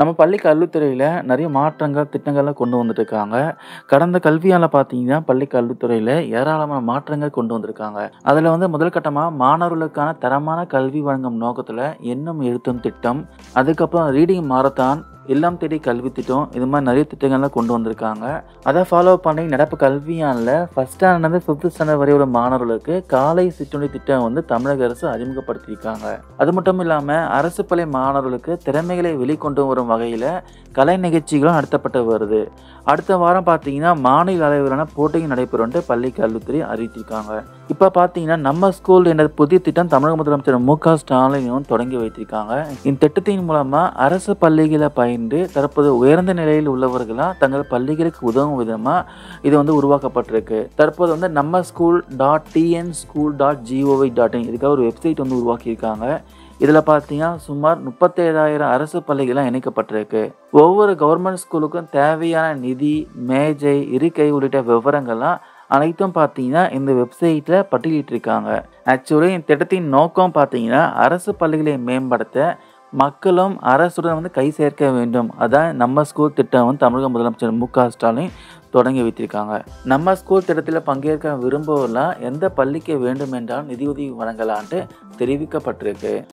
நம்ம பள்ளி கல்வித்துறையில் நிறைய மாற்றங்கள், திட்டங்கள்லாம் கொண்டு வந்துட்டுருக்காங்க கடந்த கல்வியால் பார்த்தீங்கன்னா, பள்ளி கல்வித்துறையில் ஏராளமான மாற்றங்கள் கொண்டு வந்திருக்காங்க. அதில் வந்து முதல் கட்டமாக மாணவர்களுக்கான தரமான கல்வி வழங்கும் நோக்கத்தில் எண்ணம் எழுத்தும் திட்டம், அதுக்கப்புறம் ரீடிங் மாரத்தான், இல்லம் தேடி கல்வி திட்டம், இது மாதிரி நிறைய திட்டங்கள்லாம் கொண்டு வந்திருக்காங்க. அதை ஃபாலோ பண்ணி நடப்பு கல்வியானில் ஃபஸ்ட் ஸ்டாண்டர்ட்லேருந்து ஃபிஃப்த் ஸ்டாண்டர்ட் வரை உள்ள மாணவர்களுக்கு காலை சிற்றுண்டி திட்டம் வந்து தமிழக அரசு அறிமுகப்படுத்தியிருக்காங்க. அது மட்டும் இல்லாமல் அரசு பள்ளி மாணவர்களுக்கு திறமைகளை வெளிக்கொண்டு வரும் வகையில் கலை நிகழ்ச்சிகளும் நடத்தப்பட்டு வருது. அடுத்த வாரம் பார்த்தீங்கன்னா, மாநில அளவிலான போட்டிகள் நடைபெறும்ன்ட்டு பள்ளி கல்வித்துறை அறிவித்திருக்காங்க இப்போ பார்த்தீங்கன்னா, நம்ம ஸ்கூல் என்ற புதிய திட்டம் தமிழக முதலமைச்சர் மு. க. ஸ்டாலினும் தொடங்கி வைத்திருக்காங்க. இந்த திட்டத்தின் மூலமாக அரசு பள்ளிகளை பயன் பயின்று தற்போது உயர்ந்த நிலையில் உள்ளவர்களாக தங்கள் பள்ளிகளுக்கு உதவும் விதமாக இது வந்து உருவாக்கப்பட்டிருக்கு. தற்போது வந்து நம்ம school dot TN school dot gov dot in இதுக்காக ஒரு வெப்சைட் வந்து உருவாக்கியிருக்காங்க. இதில் பார்த்தீங்கன்னா, சுமார் 37,000 அரசு பள்ளிகளாக இணைக்கப்பட்டிருக்கு. ஒவ்வொரு கவர்மெண்ட் ஸ்கூலுக்கும் தேவையான நிதி, மேஜை, இருக்கை உள்ளிட்ட விவரங்கள்லாம் அனைத்தும் பார்த்தீங்கன்னா, இந்த வெப்சைட்டில் பட்டியலிட்டிருக்காங்க. ஆக்சுவலி இந்த திட்டத்தின் நோக்கம் பார்த்தீங்கன்னா, அரசு பள்ளிகளை மேம்படுத்த மக்களும் அரசுடன் வந்து கை சேர்க்க வேண்டும். அதான் நம்ம ஸ்கூல் திட்டம் வந்து தமிழக முதலமைச்சர் மு. க. ஸ்டாலின் தொடங்கி வைத்திருக்காங்க. நம்ம ஸ்கூல் திட்டத்தில் பங்கேற்க விரும்புவோர்லாம் எந்த பள்ளிக்கு வேண்டும் என்றாலும் நிதியுதவி வழங்கலான்ட்டு தெரிவிக்கப்பட்டிருக்கு.